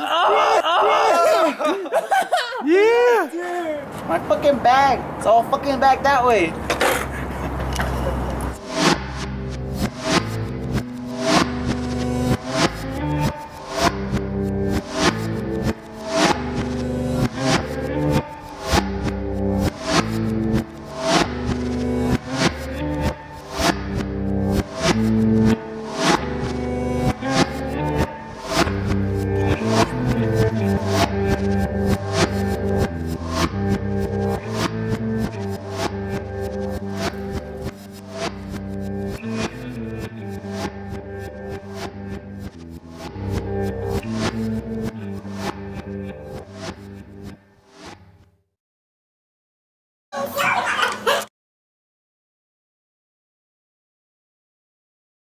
oh, yeah! My fucking bag. It's all fucking back that way.